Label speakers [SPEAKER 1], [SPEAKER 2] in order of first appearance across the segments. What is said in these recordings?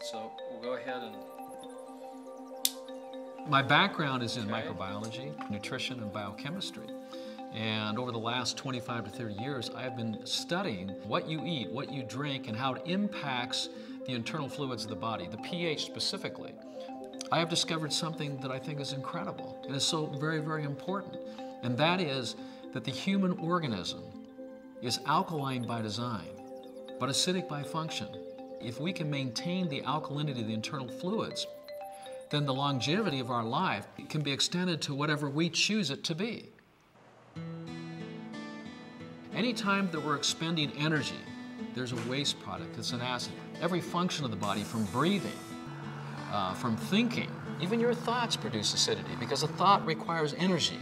[SPEAKER 1] So we'll go ahead and.
[SPEAKER 2] My background is in
[SPEAKER 1] Okay.
[SPEAKER 2] microbiology, nutrition, and biochemistry. And over the last 25 to 30 years, I've been studying what you eat, what you drink, and how it impacts the internal fluids of the body, the pH specifically. I have discovered something that I think is incredible and is so very, very important. And that is that the human organism is alkaline by design, but acidic by function. If we can maintain the alkalinity of the internal fluids, then the longevity of our life can be extended to whatever we choose it to be. Anytime that we're expending energy, there's a waste product, it's an acid. Every function of the body, from breathing, uh, from thinking, even your thoughts produce acidity because a thought requires energy.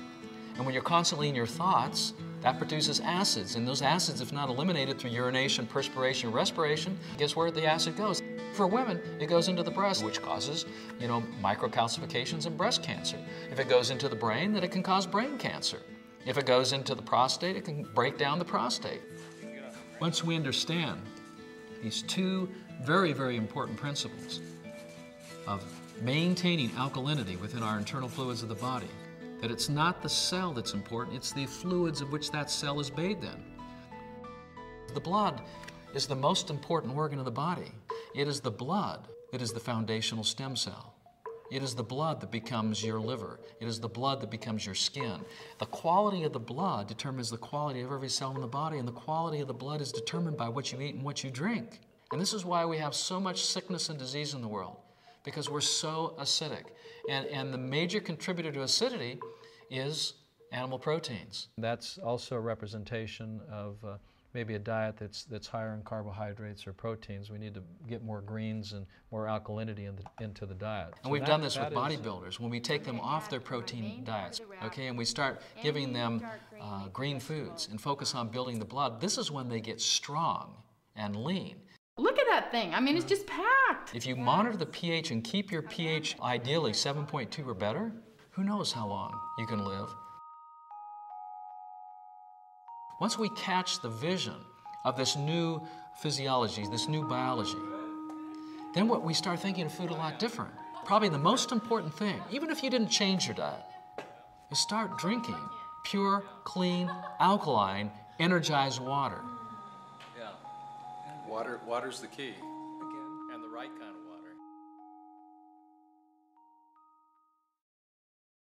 [SPEAKER 2] And when you're constantly in your thoughts, that produces acids. And those acids, if not eliminated through urination, perspiration, respiration, guess where the acid goes? For women, it goes into the breast, which causes, you know, microcalcifications and breast cancer. If it goes into the brain, then it can cause brain cancer. If it goes into the prostate, it can break down the prostate. Once we understand these two very, very important principles of maintaining alkalinity within our internal fluids of the body, that it's not the cell that's important, it's the fluids of which that cell is bathed in. The blood is the most important organ of the body. It is the blood that is the foundational stem cell. It is the blood that becomes your liver. It is the blood that becomes your skin. The quality of the blood determines the quality of every cell in the body, and the quality of the blood is determined by what you eat and what you drink. And this is why we have so much sickness and disease in the world, because we're so acidic. And, and the major contributor to acidity is animal proteins. That's also a representation of uh, maybe a diet that's, that's higher in carbohydrates or proteins. We need to get more greens and more alkalinity in the, into the diet. And
[SPEAKER 1] So
[SPEAKER 2] we've
[SPEAKER 1] that-
[SPEAKER 2] done this with bodybuilders when we take them off their protein diets, okay, and we start giving them uh, green foods and focus on building the blood. This is when they get strong and lean.
[SPEAKER 3] Look at that thing. I mean, it's hmm. just packed.
[SPEAKER 2] If you monitor the pH and keep your pH ideally 7.2 or better, who knows how long you can live. Once we catch the vision of this new physiology, this new biology, then what we start thinking of food a lot different. Probably the most important thing, even if you didn't change your diet, is start drinking pure, clean, alkaline, energized water.
[SPEAKER 1] Water, water's the key. And the right kind of water.